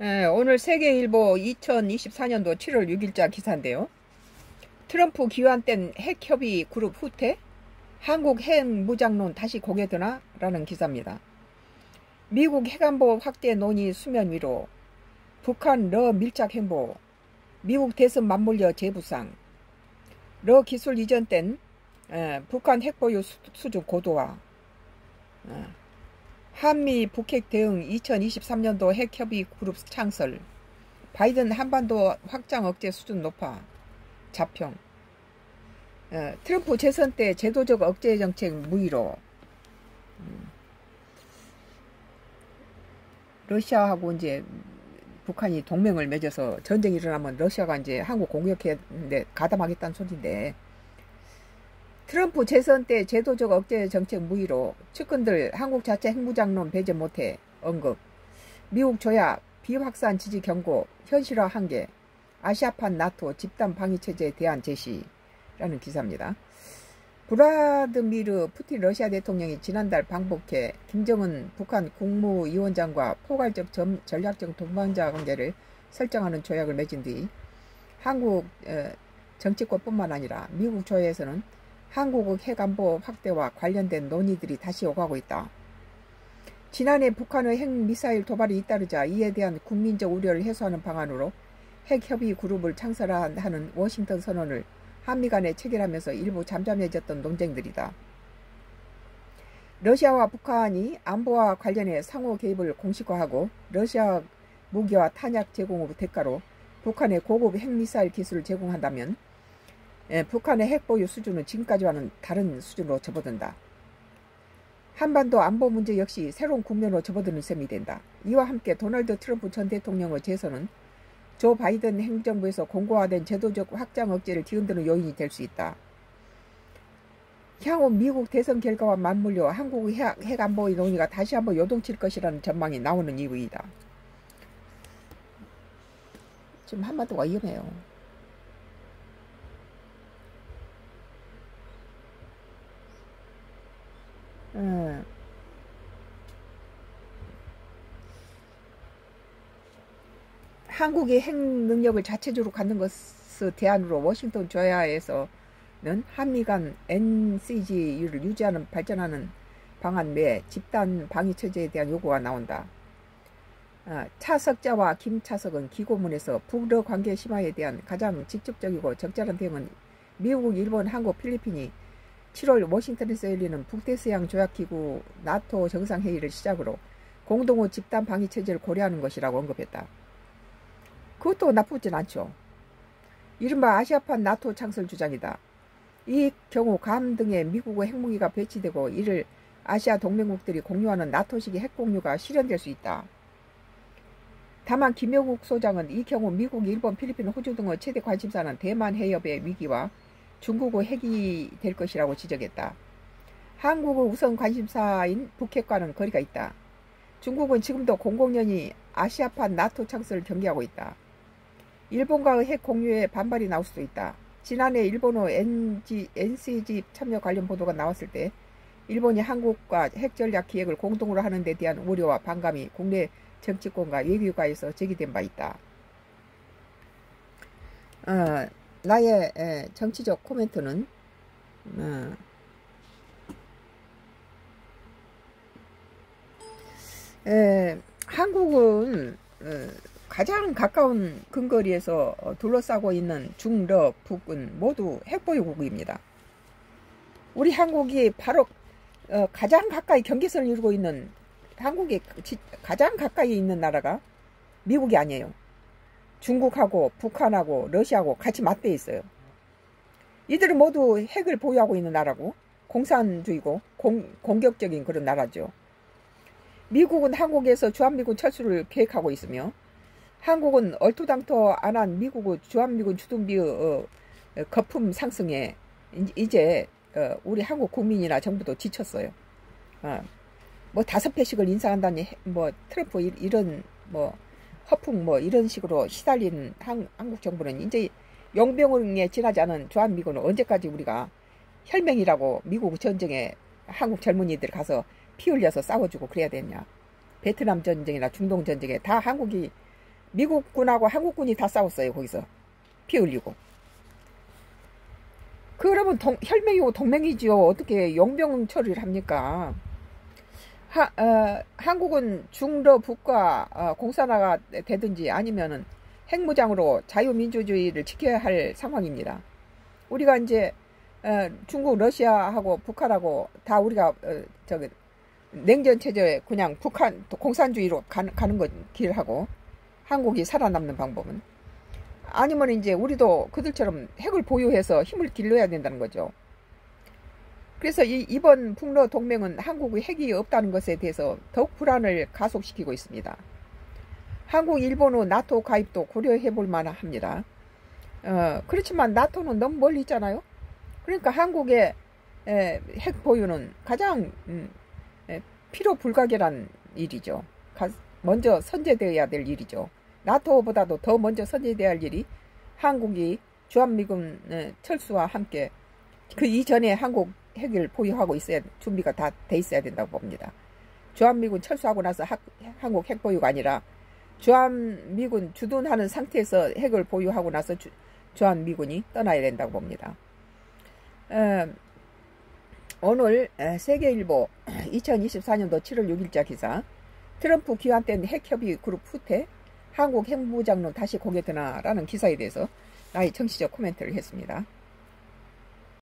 예, 오늘 세계일보 2024년도 7월 6일자 기사인데요. 트럼프 귀환 땐 핵협의 그룹 후퇴? 한국 핵 무장론 다시 고개 드나? 라는 기사입니다. 미국 핵안보 확대 논의 수면 위로 북한 러 밀착 행보 미국 대선 맞물려 재부상 러 기술 이전 땐 에, 북한 핵보유 수, 수준 고도화 에, 한미 북핵 대응 2023년도 핵협의 그룹 창설. 바이든 한반도 확장 억제 수준 높아. 자평. 에, 트럼프 재선 때 제도적 억제 정책 무위로. 음, 러시아하고 이제 북한이 동맹을 맺어서 전쟁이 일어나면 러시아가 이제 한국 공격했는데 가담하겠다는 소리인데 트럼프 재선 때 제도적 억제 정책 무위로 측근들 한국 자체 핵무장론 배제 못해 언급 미국 조약 비확산 지지 경고 현실화 한계 아시아판 나토 집단 방위 체제에 대한 제시라는 기사입니다. 브라드미르 푸틴 러시아 대통령이 지난달 방북해 김정은 북한 국무위원장과 포괄적 점, 전략적 동반자 관계를 설정하는 조약을 맺은 뒤 한국 어, 정치권뿐만 아니라 미국 조회에서는 한국의 핵안보 확대와 관련된 논의들이 다시 오가고 있다. 지난해 북한의 핵미사일 도발이 잇따르자 이에 대한 국민적 우려를 해소하는 방안으로 핵협의 그룹을 창설하는 워싱턴 선언을 한미 간에 체결하면서 일부 잠잠해졌던 논쟁들이다. 러시아와 북한이 안보와 관련해 상호 개입을 공식화하고 러시아 무기와 탄약 제공의 대가로 북한의 고급 핵미사일 기술을 제공한다면 예, 북한의 핵보유 수준은 지금까지와는 다른 수준으로 접어든다. 한반도 안보 문제 역시 새로운 국면으로 접어드는 셈이 된다. 이와 함께 도널드 트럼프 전 대통령의 재선은 조 바이든 행정부에서 공고화된 제도적 확장 억제를 뒤흔드는 요인이 될 수 있다. 향후 미국 대선 결과와 맞물려 한국의 핵, 핵안보의 논의가 다시 한번 요동칠 것이라는 전망이 나오는 이유이다. 지금 한반도가 위험해요. 음. 한국이 핵 능력을 자체적으로 갖는 것을 대안으로 워싱턴 조야에서는 한미 간 NCG를 유지하는 발전하는 방안 외에 집단 방위 체제에 대한 요구가 나온다. 아, 차석자와 김차석은 기고문에서 북러 관계 심화에 대한 가장 직접적이고 적절한 대응은 미국, 일본, 한국, 필리핀이 7월 워싱턴에서 열리는 북대서양 조약기구 나토 정상회의를 시작으로 공동의 집단 방위 체제를 고려하는 것이라고 언급했다. 그것도 나쁘진 않죠. 이른바 아시아판 나토 창설 주장이다. 이 경우 감 등에 미국의 핵무기가 배치되고 이를 아시아 동맹국들이 공유하는 나토식의 핵공유가 실현될 수 있다. 다만 김영국 소장은 이 경우 미국, 일본, 필리핀, 호주 등의 최대 관심사는 대만 해협의 위기와 중국의 핵이 될 것이라고 지적했다. 한국의 우선 관심사인 북핵과는 거리가 있다. 중국은 지금도 공공연히 아시아판 나토 창설을 경계하고 있다. 일본과의 핵 공유에 반발이 나올 수도 있다. 지난해 일본의 NG, NCG 참여 관련 보도가 나왔을 때 일본이 한국과 핵전략 기획을 공동으로 하는 데 대한 우려와 반감이 국내 정치권과 외교가에서 제기된 바 있다. 어, 나의 에, 정치적 코멘트는 어, 에, 한국은 어, 가장 가까운 근거리에서 어, 둘러싸고 있는 중러 북은 모두 핵보유국입니다. 우리 한국이 바로 어, 가장 가까이 경계선을 이루고 있는 한국이 가장 가까이 있는 나라가 미국이 아니에요. 중국하고 북한하고 러시아하고 같이 맞대 있어요. 이들은 모두 핵을 보유하고 있는 나라고 공산주의고 공, 공격적인 그런 나라죠. 미국은 한국에서 주한미군 철수를 계획하고 있으며 한국은 얼토당토 안 한 미국의 주한미군 주둔비 어, 거품 상승에 이제 어, 우리 한국 국민이나 정부도 지쳤어요. 어, 뭐 다섯 배씩을 인상한다니 뭐 트럼프 이런 뭐 허풍 뭐 이런 식으로 시달린 한, 한국 정부는 이제 용병에 지나지 않은 주한미군은 언제까지 우리가 혈맹이라고 미국 전쟁에 한국 젊은이들 가서 피 흘려서 싸워주고 그래야 되냐. 베트남 전쟁이나 중동 전쟁에 다 한국이 미국군하고 한국군이 다 싸웠어요. 거기서 피 흘리고. 그러면 동, 혈맹이고 동맹이지요. 어떻게 용병 처리를 합니까? 하, 어, 한국은 중러 북과 어, 공산화가 되든지 아니면은 핵무장으로 자유민주주의를 지켜야 할 상황입니다. 우리가 이제 어, 중국, 러시아하고 북한하고 다 우리가 어, 저기 냉전 체제에 그냥 북한 공산주의로 가는, 가는 것 길하고 한국이 살아남는 방법은 아니면 이제 우리도 그들처럼 핵을 보유해서 힘을 길러야 된다는 거죠. 그래서 이, 이번 북러 동맹은 한국의 핵이 없다는 것에 대해서 더욱 불안을 가속시키고 있습니다. 한국, 일본의 나토 가입도 고려해 볼 만합니다. 어, 그렇지만 나토는 너무 멀리 있잖아요. 그러니까 한국의 에, 핵 보유는 가장 음, 에, 필요 불가결한 일이죠. 가, 먼저 선제되어야 될 일이죠. 나토보다도 더 먼저 선제되어야 할 일이 한국이 주한미군 철수와 함께 그 이전에 한국 핵을 보유하고 있어야 준비가 다 돼 있어야 된다고 봅니다. 주한미군 철수하고 나서 학, 한국 핵 보유가 아니라 주한미군 주둔하는 상태에서 핵을 보유하고 나서 주, 주한미군이 떠나야 된다고 봅니다. 어, 오늘 세계일보 2024년도 7월 6일자 기사 트럼프 기한 땐 핵협의 그룹 후퇴 한국 핵무장론 다시 고개 드나라는 기사에 대해서 나의 정치적 코멘트를 했습니다.